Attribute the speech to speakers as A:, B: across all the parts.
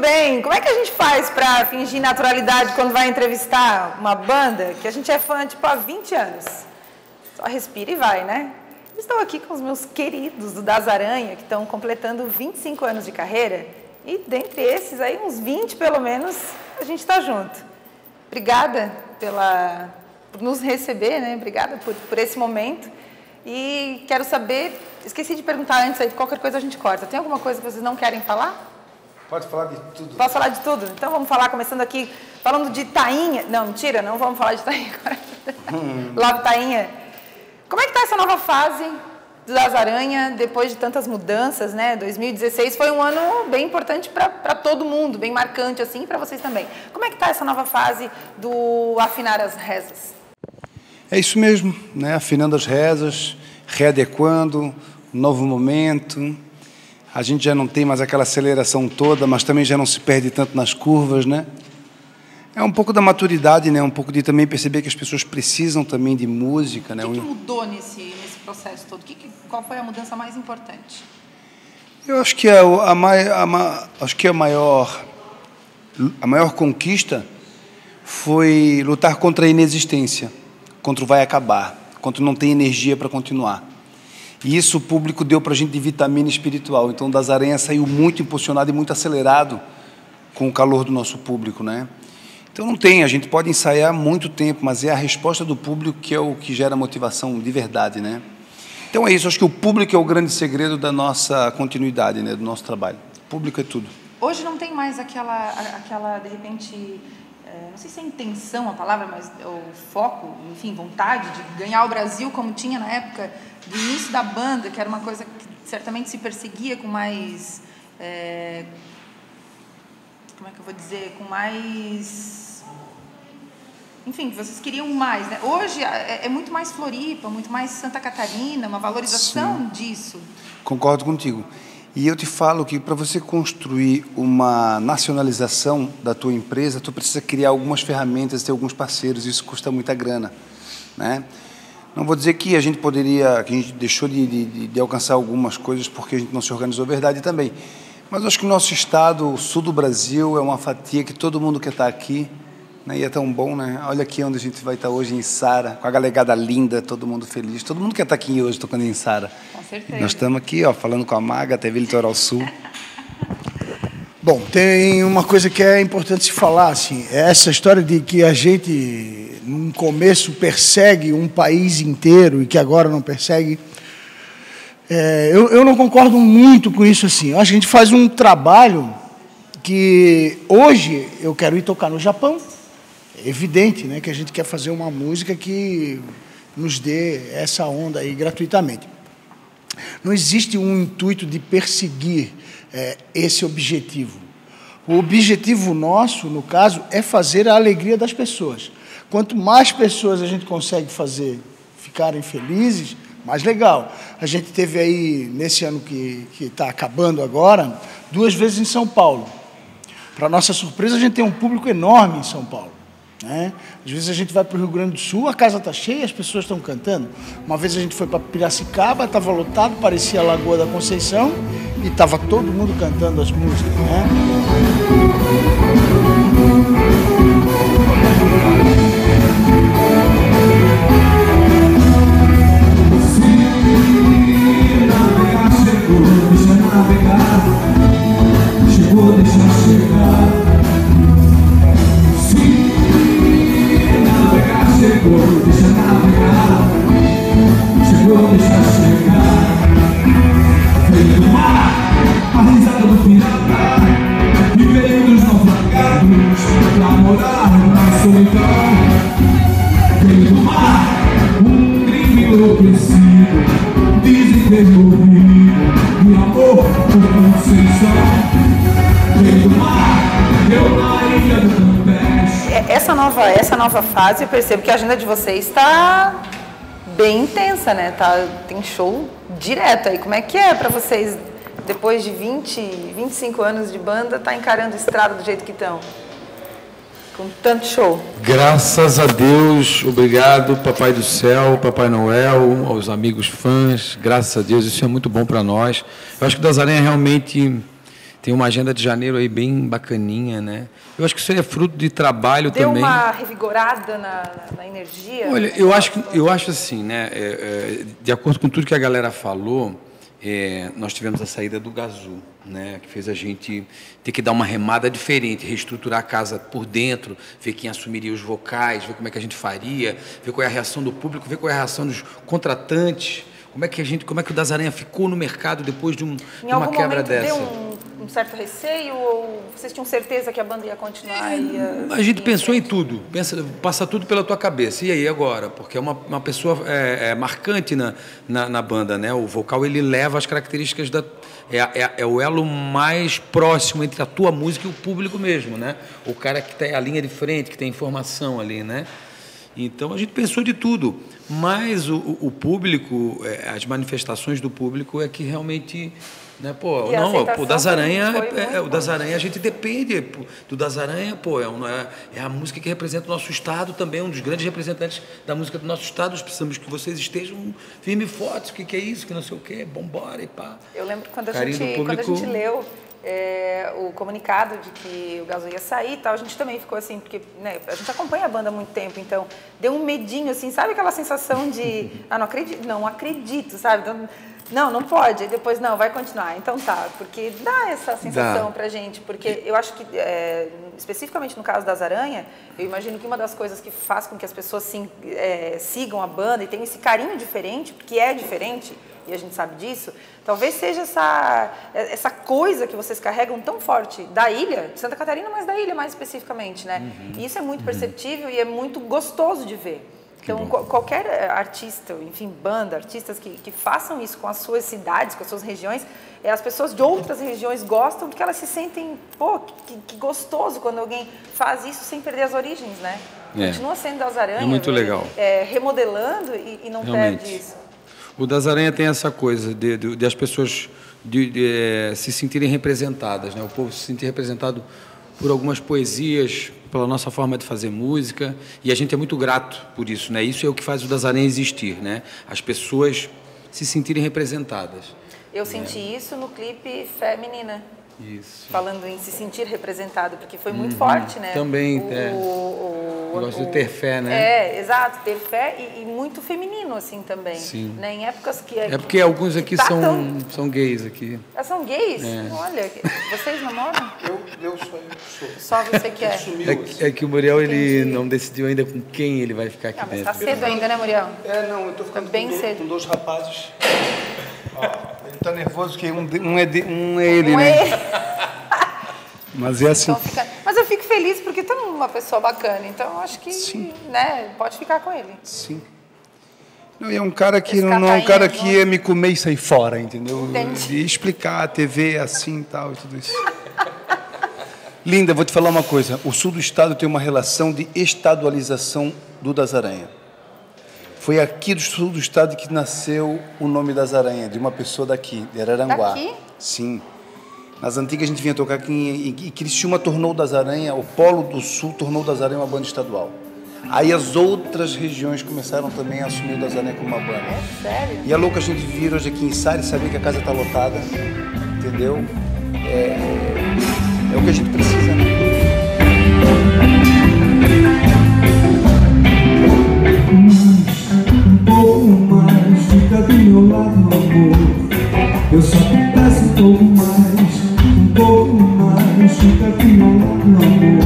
A: bem. Como é que a gente faz para fingir naturalidade quando vai entrevistar uma banda que a gente é fã tipo há 20 anos? Só respira e vai, né? Estou aqui com os meus queridos do Das Aranha, que estão completando 25 anos de carreira. E dentre esses aí, uns 20 pelo menos, a gente está junto. Obrigada pela, por nos receber, né? Obrigada por, por esse momento. E quero saber, esqueci de perguntar antes aí, qualquer coisa a gente corta. Tem alguma coisa que vocês não querem falar?
B: Pode falar de tudo.
A: Posso falar de tudo? Então vamos falar, começando aqui, falando de tainha. Não, mentira, não vamos falar de tainha agora. Love tainha. Como é que está essa nova fase das Aranha, depois de tantas mudanças, né? 2016 foi um ano bem importante para todo mundo, bem marcante assim, para vocês também. Como é que está essa nova fase do afinar as rezas?
B: É isso mesmo, né? afinando as rezas, readequando, novo momento. A gente já não tem mais aquela aceleração toda, mas também já não se perde tanto nas curvas, né? É um pouco da maturidade, né? Um pouco de também perceber que as pessoas precisam também de música, né?
A: O que, que mudou nesse, nesse processo todo? Que, qual foi a mudança mais importante?
B: Eu acho que a, a, a, acho que a maior a maior conquista foi lutar contra a inexistência, contra o vai acabar, contra não ter energia para continuar. E isso o público deu para a gente de vitamina espiritual. Então, das aranhas saiu muito impulsionado e muito acelerado com o calor do nosso público, né? Então não tem, a gente pode ensaiar muito tempo, mas é a resposta do público que é o que gera motivação de verdade, né? Então é isso, acho que o público é o grande segredo da nossa continuidade, né, do nosso trabalho. O público é tudo.
A: Hoje não tem mais aquela, aquela de repente, não sei se é intenção a palavra, mas o foco, enfim, vontade de ganhar o Brasil como tinha na época do início da banda, que era uma coisa que certamente se perseguia com mais é, como é que eu vou dizer, com mais. Enfim, vocês queriam mais, né? Hoje é, é muito mais Floripa, muito mais Santa Catarina, uma valorização Sim. disso.
B: Concordo contigo. E eu te falo que para você construir uma nacionalização da tua empresa, tu precisa criar algumas ferramentas, ter alguns parceiros, isso custa muita grana, né? Não vou dizer que a gente poderia, que a gente deixou de, de, de alcançar algumas coisas porque a gente não se organizou verdade também. Mas acho que o nosso estado, o sul do Brasil, é uma fatia que todo mundo quer estar aqui. Né? E é tão bom, né? Olha aqui onde a gente vai estar hoje, em Sara, com a galegada linda, todo mundo feliz. Todo mundo quer estar aqui hoje, tocando em Sara.
A: Com certeza.
B: Nós estamos aqui, ó, falando com a Maga, TV Litoral Sul.
C: Bom, tem uma coisa que é importante se falar, assim, é essa história de que a gente, no começo, persegue um país inteiro e que agora não persegue é, eu, eu não concordo muito com isso assim. Eu acho que a gente faz um trabalho que hoje eu quero ir tocar no Japão. Evidente né, que a gente quer fazer uma música que nos dê essa onda aí gratuitamente. Não existe um intuito de perseguir é, esse objetivo. O objetivo nosso, no caso, é fazer a alegria das pessoas. Quanto mais pessoas a gente consegue fazer ficarem felizes, mais legal. A gente teve aí, nesse ano que está acabando agora, duas vezes em São Paulo. Para nossa surpresa, a gente tem um público enorme em São Paulo. Né? Às vezes a gente vai para o Rio Grande do Sul, a casa está cheia, as pessoas estão cantando. Uma vez a gente foi para Piracicaba, estava lotado, parecia a Lagoa da Conceição, e estava todo mundo cantando as músicas. Né?
A: Fase, eu percebo que a agenda de vocês está bem intensa, né? Tá, tem show direto aí. Como é que é para vocês, depois de 20, 25 anos de banda, tá encarando estrada do jeito que estão? com tanto show?
D: Graças a Deus, obrigado, Papai do Céu, Papai Noel, aos amigos fãs, graças a Deus, isso é muito bom para nós. Eu acho que o Das Aranha realmente tem uma agenda de janeiro aí bem bacaninha, né? Eu acho que isso é fruto de trabalho
A: Deu
D: também.
A: uma revigorada na, na energia?
D: Olha, eu acho, que- eu acho assim, né? é, é, de acordo com tudo que a galera falou, é, nós tivemos a saída do Gazu, né? Que fez a gente ter que dar uma remada diferente, reestruturar a casa por dentro, ver quem assumiria os vocais, ver como é que a gente faria, ver qual é a reação do público, ver qual é a reação dos contratantes. Como é que a gente, como é que o Das Aranha ficou no mercado depois de, um, de
A: Em
D: uma
A: algum
D: quebra
A: momento
D: dessa?
A: deu um, um certo receio ou vocês tinham certeza que a banda ia continuar? Ia
D: A gente pensou em
A: frente?
D: tudo, pensa, passa tudo pela tua cabeça. E aí agora? Porque é uma, uma pessoa é, é marcante na, na, na banda, né? O vocal ele leva as características da é, é, é o elo mais próximo entre a tua música e o público mesmo, né? O cara que tem a linha de frente, que tem informação ali, né? Então a gente pensou de tudo, mas o, o- público, é, as manifestações do público é que realmente, né? Pô,
A: E
D: não, pô, o Das Aranha, é- é, o Das. Aranha a gente depende pô, do Das Aranha, pô, é, uma- é a música que representa o nosso estado também, um dos grandes representantes da música do nosso estado. Nós precisamos que vocês estejam firmes e fortes, o que, que é isso, que não sei o quê, vambora e pá.
A: Eu lembro quando a,
D: Carinho
A: gente,
D: do
A: quando a
D: público.
A: gente leu é, o comunicado de que o Gaso ia sair e tal, a gente também ficou assim, porque né, a gente acompanha a banda há muito tempo, então deu um medinho, assim, sabe aquela sensação de, ah, não acredito, não acredito, sabe? Então, não, não pode, e depois, não, vai continuar, então tá, porque dá essa sensação
D: Dá.
A: pra gente, porque eu acho que, é, especificamente no caso das Aranha, eu imagino que uma das coisas que faz com que as pessoas sim, é, sigam a banda e tenham esse carinho diferente, porque é diferente, e a gente sabe disso, talvez seja essa, essa coisa que vocês carregam tão forte da ilha, de Santa Catarina, mas da ilha mais especificamente, né? E isso é muito perceptível e é muito gostoso de ver. Então, qual- qualquer artista, enfim, banda, artistas que, que façam isso com as suas cidades, com as suas regiões, eh, as pessoas de outras regiões gostam porque elas se sentem, pô, que, que gostoso quando alguém faz isso sem perder as origens, né?
D: É.
A: Continua sendo das aranhas.
D: É muito legal.
A: eh, remodelando e, e não
D: Realmente.
A: perde isso.
D: O Das Aranha tem essa coisa de, de, de as pessoas de, de, eh, se sentirem representadas, né? o povo se sentir representado por algumas poesias, pela nossa forma de fazer música, e a gente é muito grato por isso. Né? Isso é o que faz o Das Aranha existir, né? as pessoas se sentirem representadas.
A: Eu senti isso no clipe Fé Menina.
D: Isso.
A: Falando em se sentir representado, porque foi muito forte, né?
D: Uhum. Também,
A: o,
D: é.
A: o,
D: gosto
A: o-
D: de ter fé, né?
A: É, exato, ter fé e, e muito feminino, assim, também.
D: Sim.
A: Né? Em épocas que...
D: É porque alguns aqui
A: tá
D: são,
A: tão-
D: são gays aqui.
A: Ah, São gays?
D: É.
A: Olha, vocês namoram?
B: Eu, eu sou, eu sou.
A: Só você que é.
D: É, que- é que o Muriel ele não decidiu ainda com quem ele vai ficar aqui
A: mas
D: dentro.
A: tá cedo ainda, né, Muriel?
B: É, não, eu tô ficando
A: Tá bem
B: com, dois,
A: cedo.
B: com dois rapazes. Ó, ele tá nervoso porque um, um, é, de- um é ele,
A: Não
B: né?
A: é?
B: Mas é assim.
A: Então fica- Mas eu fico feliz porque tem uma pessoa bacana, então eu acho que,
B: Sim.
A: né, pode ficar com ele.
B: Sim. Não, e é um cara que
A: Esse
B: não, é um cara que ia me comer e sair fora, entendeu?
A: Entendi.
B: E explicar a TV assim e tal e tudo isso. Linda, vou te falar uma coisa. O sul do estado tem uma relação de estadualização do Das Aranha. Foi aqui do sul do estado que nasceu o nome Das Aranha, de uma pessoa daqui, de Araranguá.
A: Daqui?
B: Sim. Nas antigas a gente vinha tocar aqui em, em, em Criciúma tornou Das Aranha, o Polo do Sul tornou Das Aranha uma banda estadual. Aí as outras regiões começaram também a assumir o Das Aranha como uma banda.
A: Sério?
B: E é louco a gente vir hoje aqui em Sara e saber que a casa está lotada, entendeu? É, é o que a gente precisa,
E: fica do meu lado, amor. Eu só te peço um pouco mais, um pouco mais, fica do meu lado, amor.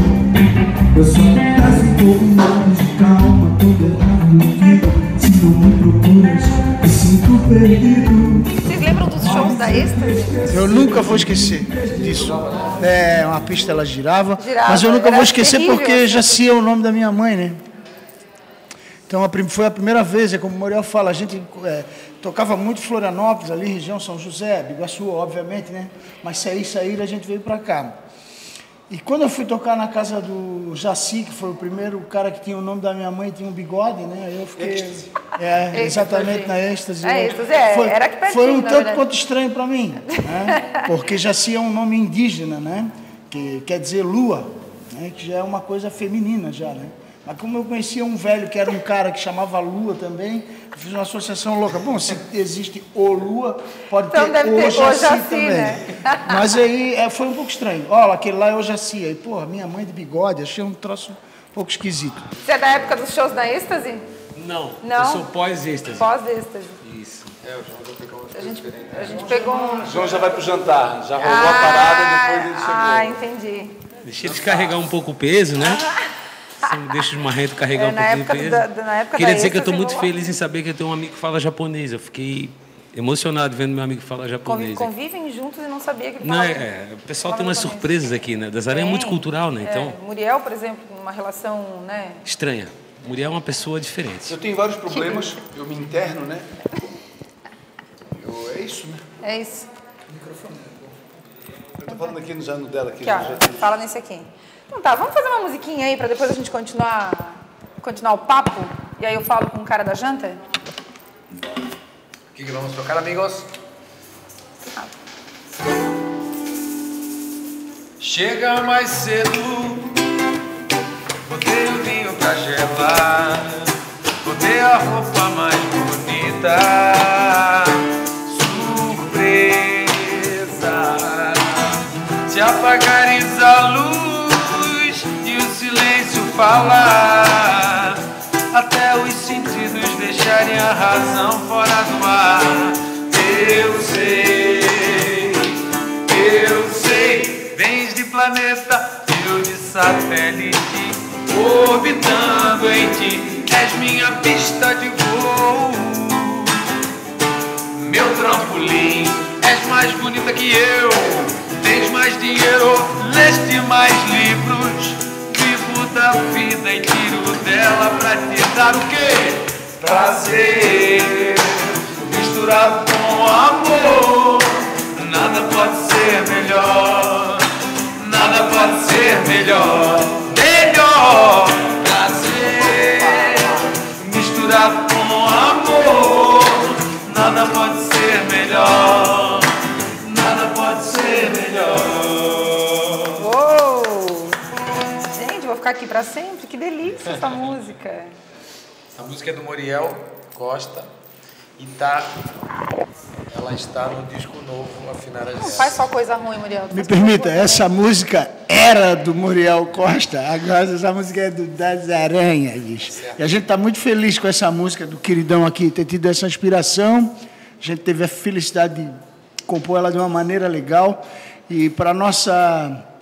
E: Eu só te peço um pouco mais de calma eu fico. Se não me procuras, me sinto perdido.
A: Vocês lembram dos shows da Êxtase?
C: Eu nunca vou esquecer disso. É, uma pista ela girava,
A: Girava,
C: mas eu nunca vou esquecer
A: terrível,
C: porque. Jaci é o nome da minha mãe, né? Então foi a primeira vez, é como o Muriel fala, a gente é, tocava muito Florianópolis, ali, região São José, Biguaçu, obviamente, né? Mas sair, sair, a gente veio para cá. E quando eu fui tocar na casa do Jaci, que foi o primeiro cara que tinha o nome da minha mãe, tinha um bigode, né? Eu fiquei. É, exatamente na êxtase.
A: É,
C: né?
A: êxtase, é,
C: foi,
A: era aqui pertinho,
C: Foi um tanto
A: verdade.
C: quanto estranho para mim, né? Porque Jaci é um nome indígena, né? Que quer dizer lua. né? que já é uma coisa feminina já, né? Mas como eu conhecia um velho que era um cara que chamava Lua também, eu fiz uma associação louca. Bom, se existe o Lua, pode
A: Então
C: ter o
A: ter
C: Jaci
A: Ojaci,
C: também.
A: né?
C: Mas aí é, foi um pouco estranho. Olha, aquele lá é o Jaci. Aí, porra, minha mãe de bigode, achei um troço um pouco esquisito.
A: Você é da época dos shows da êxtase?
F: Não,
A: Não?
F: eu sou pós-êxtase.
A: Pós-êxtase.
F: Isso.
A: A gente, a gente pegou um.
B: João já vai pro jantar, já rolou
A: Ah,
B: a parada e depois ele chegou.
A: ah, entendi.
F: Deixa eles carregar um pouco o peso, né? Você deixa os marrentos carregar
A: É,
F: um
A: na
F: pouquinho
A: época da- da- na época
F: Queria
A: da
F: dizer que eu estou muito feliz em saber que eu tenho um amigo que fala japonês. Eu fiquei emocionado vendo meu amigo falar japonês.
A: Convivem juntos e não sabia que ele
F: Não,
A: falava.
F: é, é, o pessoal
A: falava
F: tem umas
A: japonês.
F: surpresas aqui, né? Das áreas é
A: Tem.
F: multicultural, né? Então,
A: É, Muriel, por exemplo, uma relação, né?
F: estranha. Muriel é uma pessoa diferente.
B: Eu tenho vários problemas, eu me interno, né? Eu- é isso, né?
A: É isso.
B: Eu tô falando aqui no ano dela. Aqui,
A: Aqui, ó,
B: já tem-
A: fala nesse aqui. Então tá, vamos fazer uma musiquinha aí pra depois a gente continuar, continuar o papo? E aí eu falo com o cara da janta?
D: O que, que vamos tocar, amigos? Chega mais cedo, botei o vinho pra gelar, botei a roupa mais bonita, Se apagares a luz e o silêncio falar, até os sentidos deixarem a razão fora do ar. Eu sei, eu sei, vens de planeta, eu de satélite, orbitando em ti, és minha pista de voo. Meu trampolim, és mais bonita que eu. Mais dinheiro, leste mais livros. Vivo da vida e tiro dela pra te dar o quê? Prazer, misturado com amor. Nada pode ser melhor. Nada pode ser melhor. Melhor.
A: Ficar aqui pra sempre. Que delícia essa música.
D: A música é do Muriel Costa e tá. Ela está no disco novo, Afinar as
A: Não faz só coisa ruim, Muriel.
C: Me permita, essa música era do Muriel Costa, agora essa música é do Das Aranhas. E a gente está muito feliz com essa música do queridão aqui, ter tido essa inspiração. A gente teve a felicidade de compor ela de uma maneira legal. E para nossa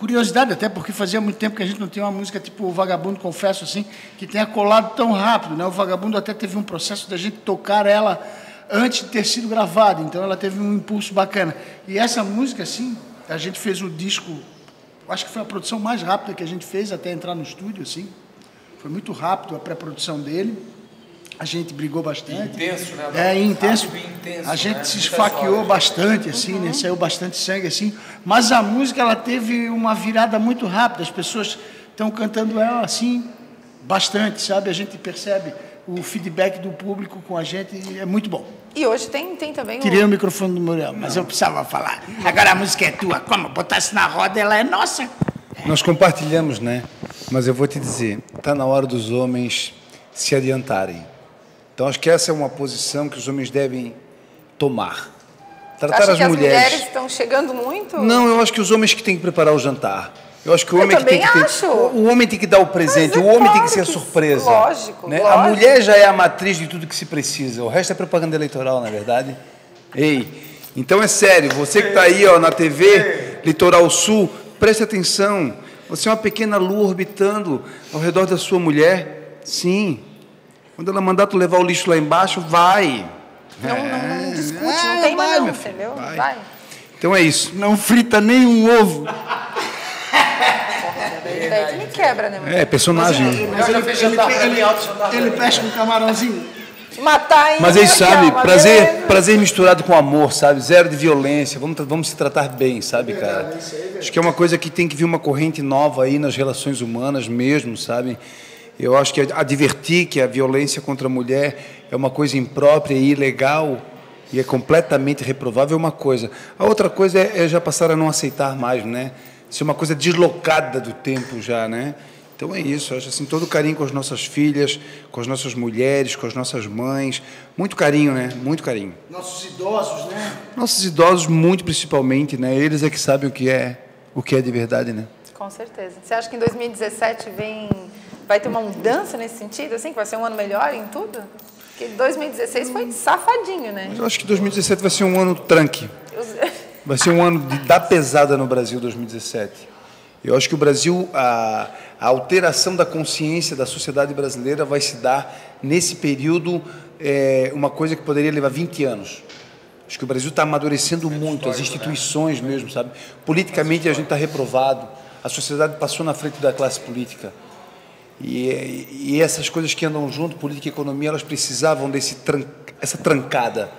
C: curiosidade, até porque fazia muito tempo que a gente não tinha uma música tipo o Vagabundo, confesso assim, que tenha colado tão rápido. Né? O Vagabundo até teve um processo da gente tocar ela antes de ter sido gravada, então ela teve um impulso bacana. E essa música, assim, a gente fez o disco, acho que foi a produção mais rápida que a gente fez até entrar no estúdio, assim. Foi muito rápido a pré-produção dele. A gente brigou bastante.
D: Intenso, né?
C: É, intenso.
D: Intenso,
C: a gente
D: né?
C: se esfaqueou
D: horas.
C: bastante, assim, né? Saiu bastante sangue, assim. Mas a música, ela teve uma virada muito rápida. As pessoas estão cantando ela, assim, bastante, sabe? A gente percebe o feedback do público com a gente e é muito bom.
A: E hoje tem, tem também
C: Tirei
A: o...
C: o microfone do Muriel, mas eu precisava falar. Agora a música é tua. Como? Botasse na roda, ela é nossa.
B: Nós compartilhamos, né? Mas eu vou te dizer, está na hora dos homens se adiantarem. Então acho que essa é uma posição que os homens devem tomar. Tratar
A: Acha
B: as
A: que as
B: mulheres.
A: mulheres estão chegando muito?
B: Não, eu acho que os homens que têm que preparar o jantar. Eu acho que o homem que tem que ter,
A: acho.
B: o homem tem que dar o presente,
A: é
B: o homem tem
A: claro
B: que ser a surpresa.
A: lógico,
B: né? A
A: lógico.
B: mulher já é a matriz de tudo que se precisa. O resto é propaganda eleitoral, na é verdade. Ei, então é sério, você que está aí ó, na TV, Litoral Sul, preste atenção. Você é uma pequena lua orbitando ao redor da sua mulher. Sim. Quando ela mandar tu levar o lixo lá embaixo, vai.
A: Não, não, não discute,
B: É,
A: não tem
B: vai,
A: mais não,
B: meu filho,
A: entendeu?
B: vai.
A: Vai.
B: Então é isso.
C: Não frita nem um ovo.
A: Daí me quebra, né? mano?
B: É, personagem.
C: Mas ele, ele, ele, ele pesca um camarãozinho.
A: Matar.
B: Mas aí sabe, prazer,
A: beleza.
B: prazer misturado com amor, sabe? Zero de violência. Vamos, vamos se tratar bem, sabe, cara? Acho que é uma coisa que tem que vir uma corrente nova aí nas relações humanas mesmo, sabe? Eu acho que advertir que a violência contra a mulher é uma coisa imprópria e ilegal e é completamente reprovável é uma coisa. A outra coisa é, é já passar a não aceitar mais, né? ser uma coisa deslocada do tempo já, né? Então é isso, acho assim, todo carinho com as nossas filhas, com as nossas mulheres, com as nossas mães. Muito carinho, né? Muito carinho.
C: Nossos idosos, né?
B: Nossos idosos, muito principalmente, né? Eles é que sabem o que é, o que é de verdade, né?
A: Com certeza. Você acha que em 2017 vem, vai ter uma mudança nesse sentido, assim, que vai ser um ano melhor em tudo? Porque 2016 foi safadinho, né?
B: Mas eu acho que 2017 vai ser um ano tranque. Vai ser um ano de dar pesada no Brasil 2017. Eu acho que o Brasil, a, a alteração da consciência da sociedade brasileira vai se dar nesse período, é, uma coisa que poderia levar 20 anos. Acho que o Brasil está amadurecendo muito, as instituições mesmo, sabe? Politicamente a gente está reprovado, a sociedade passou na frente da classe política. E, e essas coisas que andam junto, política e economia, elas precisavam desse tran, essa trancada,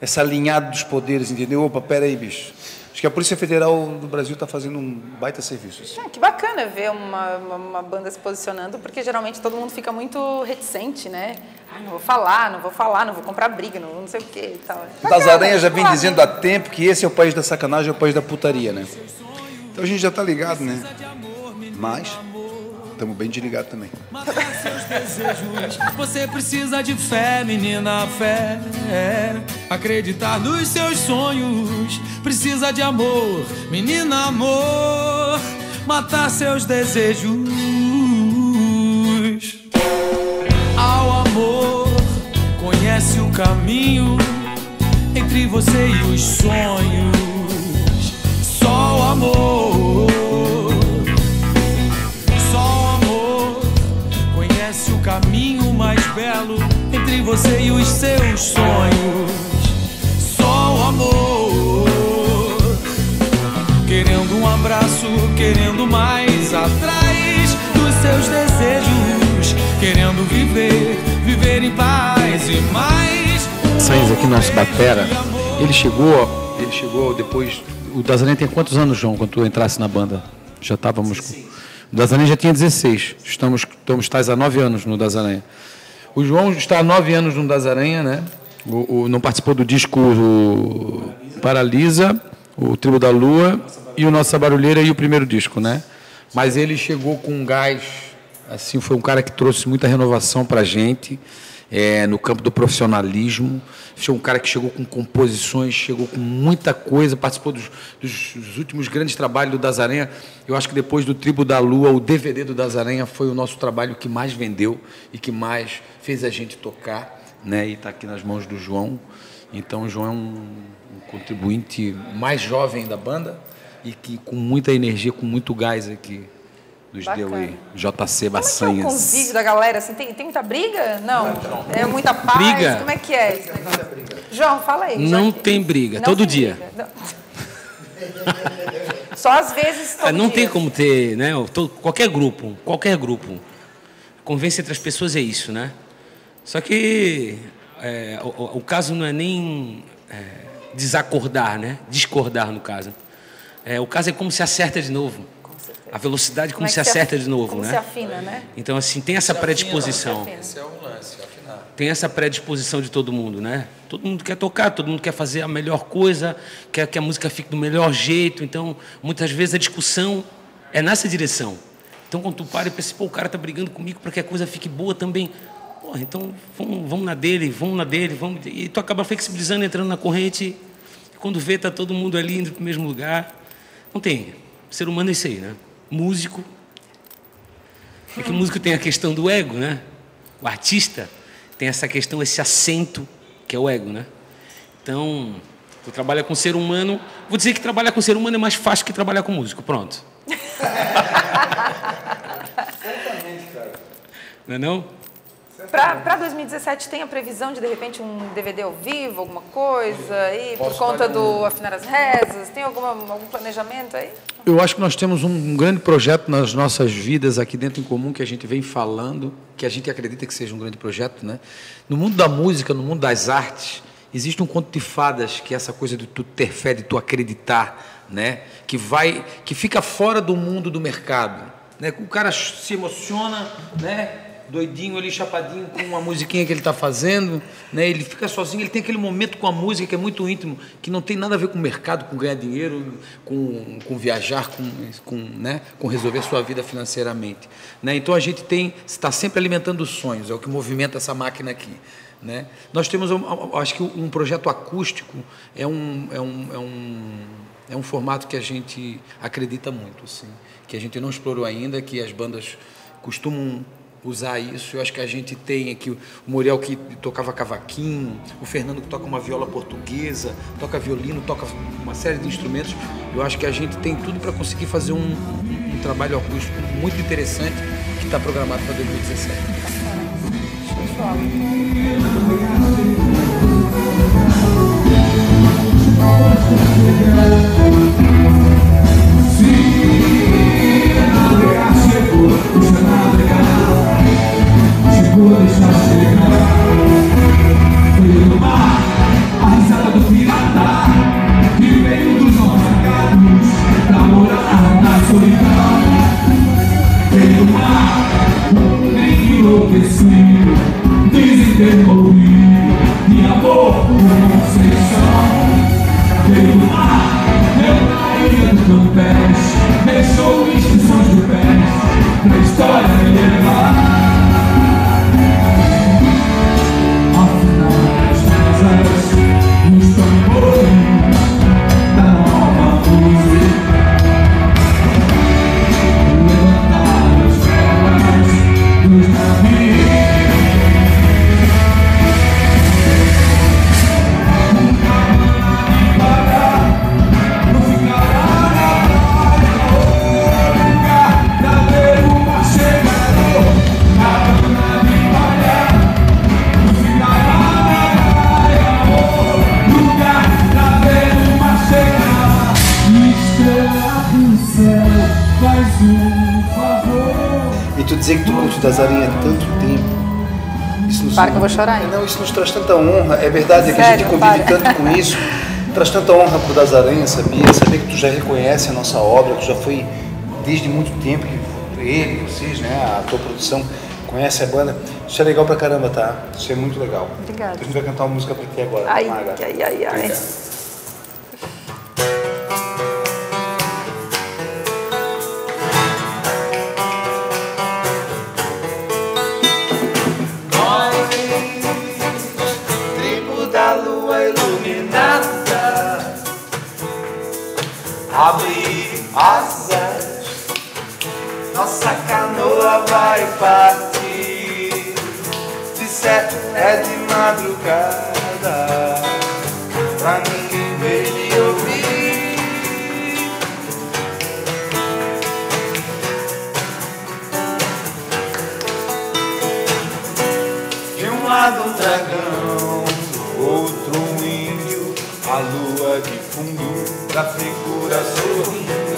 B: essa alinhada dos poderes, entendeu? Opa, peraí, bicho. Acho que a Polícia Federal do Brasil está fazendo um baita serviço. assim.
A: Ah, que bacana ver uma, uma, uma banda se posicionando, porque geralmente todo mundo fica muito reticente, né? Ah, não vou falar, não vou falar, não vou comprar briga, não, não sei o que e tal. Bacana,
B: Aranha já vem
A: falar,
B: dizendo há tempo que esse é o país da sacanagem, é o país da putaria, né? Então a gente já está ligado, né? Mas estamos bem desligados também.
E: Você precisa de fé, menina, fé. Acreditar nos seus sonhos. Precisa de amor, menina, amor. Matar seus desejos. Ao amor, conhece o caminho entre você e os sonhos. Só o amor. Caminho mais belo entre você e os seus sonhos. Só o amor, querendo um abraço, querendo mais atrás dos seus desejos, querendo viver, viver em paz e mais. um
D: Sainz aqui, nosso batera, ele chegou, ele chegou depois. O Dazanem tem quantos anos, João, quando tu entrasse na banda? Já estávamos com. O Dazanem já tinha 16. Estamos, estamos estás há 9 anos no Dazaranha. O João está há 9 anos no Dazaranha, né? O, o- não participou do disco o Paralisa, o Tribo da Lua e o Nossa Barulheira e o primeiro disco, né? Mas ele chegou com um gás, assim, foi um cara que trouxe muita renovação pra gente é, no campo do profissionalismo. Foi um cara que chegou com composições, chegou com muita coisa, participou dos, dos- dos últimos grandes trabalhos do Dazarenha. Eu acho que depois do Tribo da Lua, o DVD do Dazarenha foi o nosso trabalho que mais vendeu e que mais fez a gente tocar, né? E está aqui nas mãos do João. Então, o João é um, um contribuinte mais jovem da banda e que com muita energia, com muito gás aqui nos deu
A: Bacana.
D: aí. JC
A: Como é que é o
D: Baçanhas.
A: convívio da galera? Assim, tem, tem muita briga? Não. É muita paz?
F: Briga?
A: Como é que é? João, fala aí.
F: Não tem briga,
A: Não
F: todo
A: tem
F: dia.
A: briga. Só às vezes todo
F: É, não tem
A: dia.
F: como ter, né? Qualquer grupo, qualquer grupo. A convivência entre as pessoas é isso, né? Só que é, o, o- o caso não é nem é, desacordar, né? Discordar, no caso. É, o caso é como se acerta de novo. A velocidade como,
A: Como é
F: se
A: que se
F: acerta
A: af-
F: de novo,
A: como
F: né?
A: se afina, né?
F: Então, assim, tem essa predisposição.
D: Esse é o lance, afinal.
F: tem essa predisposição de todo mundo, né? Todo mundo quer tocar, todo mundo quer fazer a melhor coisa, quer que a música fique do melhor jeito. Então, muitas vezes a discussão é nessa direção. Então, quando tu para e pensa, pô, o cara tá brigando comigo para que a coisa fique boa também. Pô, então vamos, vamos na dele, vamos na dele, vamos. E tu acaba flexibilizando, entrando na corrente. E quando vê, tá todo mundo ali indo para o mesmo lugar. Não tem. O ser humano é isso aí, né? Músico. É que o músico tem a questão do ego, né? O artista tem essa questão, esse acento, que é o ego, né? Então, tu trabalha com ser humano. Vou dizer que trabalhar com ser humano é mais fácil que trabalhar com músico. Pronto. Não é não?
A: Para 2017 tem a previsão de de repente um DVD ao vivo, alguma coisa aí, por conta do Afinar as Rezas? Tem alguma, algum planejamento aí?
D: Eu acho que nós temos um grande projeto nas nossas vidas aqui dentro em comum que a gente vem falando, que a gente acredita que seja um grande projeto, né? No mundo da música, no mundo das artes, existe um conto de fadas que é essa coisa de tu ter fé, de tu acreditar, né? Que vai, que fica fora do mundo do mercado, né? O cara se emociona, né?
G: Doidinho ali, chapadinho com uma musiquinha que ele está fazendo, né? Ele fica sozinho, ele tem aquele momento com a música que é muito íntimo, que não tem nada a ver com o mercado, com ganhar dinheiro, com, com viajar, com, com, né? com resolver sua vida financeiramente, né? Então a gente tem está sempre alimentando os sonhos, é o que movimenta essa máquina aqui. Né? Nós temos, acho que um projeto acústico é um, é um, é um, é um formato que a gente acredita muito, assim, que a gente não explorou ainda, que as bandas costumam usar isso. Eu acho que a gente tem aqui o Muriel que tocava cavaquinho, o Fernando que toca uma viola portuguesa, toca violino, toca uma série de instrumentos. Eu acho que a gente tem tudo para conseguir fazer um, um- um trabalho acústico muito interessante que está programado para 2017.
D: Chegou
A: chorar ainda.
H: Não, isso nos traz tanta honra. É verdade, é que a gente convive
A: para.
H: tanto com isso. Traz tanta honra pro Das Aranhas, sabia? Saber que tu já reconhece a nossa obra, tu já foi desde muito tempo que ele, vocês, né, a tua produção conhece a banda. Isso é legal pra caramba, tá? Isso é muito legal.
A: Obrigada.
H: A gente vai cantar uma música pra ti agora.
A: Ai,
H: Maga.
A: ai, ai, ai.
H: Obrigado.
B: Vai partir. De certo é de madrugada, pra ninguém ver e ouvir. De um lado um dragão, do outro um índio, a lua de fundo, da figura sorrindo,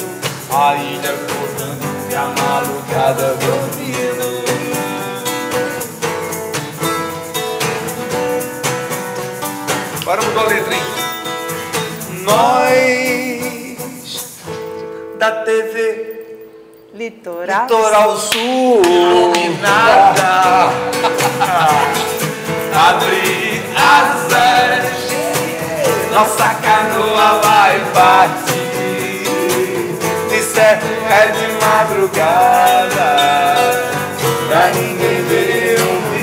B: a ilha acordando e a madrugada dormindo. Agora mudou a letra, hein? Nós da TV
A: Litoral.
B: Litoral Sul iluminada Abre asas Nossa canoa vai partir É de madrugada Pra ninguém ver e ouvir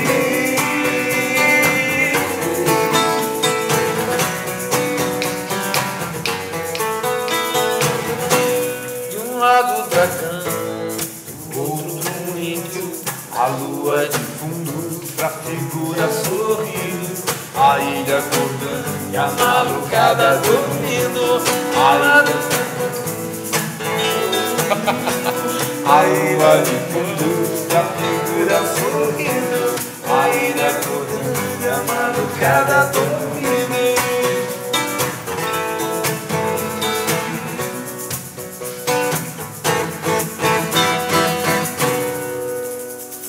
B: De um lado o dragão, do outro um índio, a lua de fundo pra figura sorrindo, a ilha acordando e a madrugada dormindo. A ilha... A ilha de fundo pra figura sorrindo, a ilha acordando e a madrugada dormindo.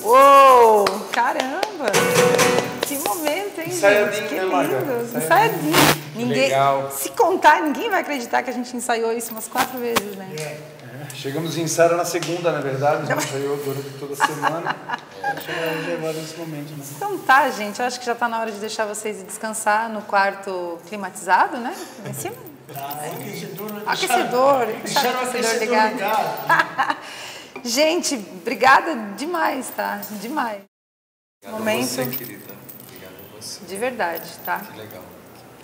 A: Uou, caramba! Que momento, hein,
H: Ensaiadinho,
A: gente? Que
H: né,
A: lindo. Ensaiadinho. Ninguém,
H: legal.
A: Se contar, ninguém vai acreditar que a gente ensaiou isso umas quatro vezes, né?
H: Chegamos em Sara na segunda, na verdade, a gente ensaiou durante toda a semana.
I: nesse momento, né?
A: Então tá, gente. Eu acho que já tá na hora de deixar vocês descansar no quarto climatizado, né? Em cima. Aquecedor. Deixar o aquecedor ligado. gente, obrigada demais, tá? Demais. Momento.
J: Você, querida. Obrigado a você.
A: De verdade, tá?
J: Que legal.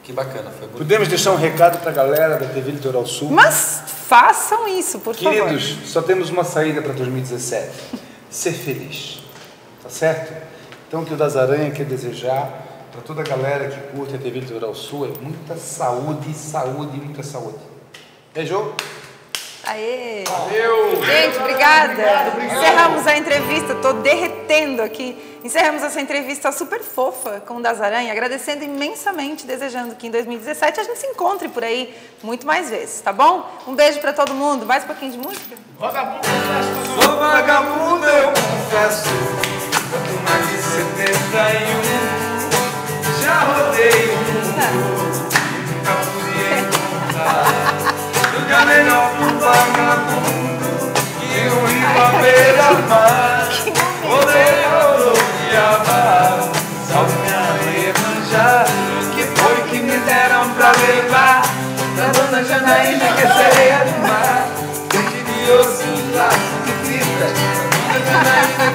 J: Que bacana, foi bonito.
B: Podemos deixar um recado para a galera da TV Litoral Sul?
A: Mas façam isso, por favor.
B: Queridos, só temos uma saída para 2017. Ser feliz. Tá certo? Então, o que o Das Aranha quer desejar para toda a galera que curte a TV Litoral Sul é muita saúde, saúde, muita saúde. Beijo!
A: Aê! Gente, obrigada. Encerramos a entrevista, tô derretendo aqui. Encerramos essa entrevista super fofa com o Das Aranha, agradecendo imensamente, desejando que em 2017 a gente se encontre por aí muito mais vezes, tá bom? Um beijo pra todo mundo. Mais um pouquinho de música?
D: Sou vagabundo, eu confesso. Quanto mais de 71, já rodei o mundo. Nunca pude encontrar lugar melhor pro vagabundo que um rio à beira-mar.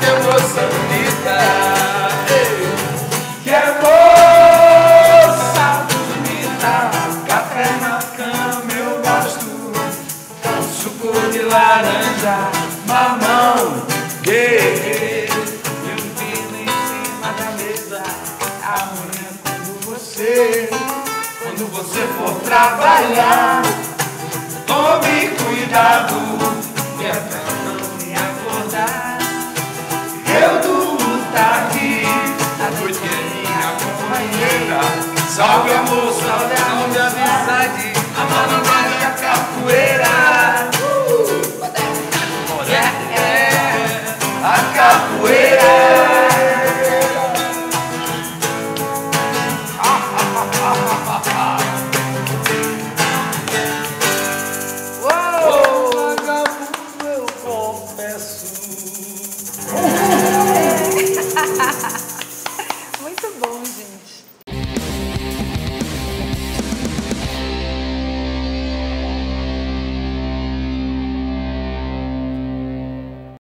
D: Eu vou sambita. Ei, Que é moça bonita. Café na cama eu gosto. Com suco de laranja, mamão, guerreiro. E um vinho em cima da mesa. Amanhã quando você, quando você for trabalhar, tome cuidado, Salve amor, salve a moça, amizade, amada.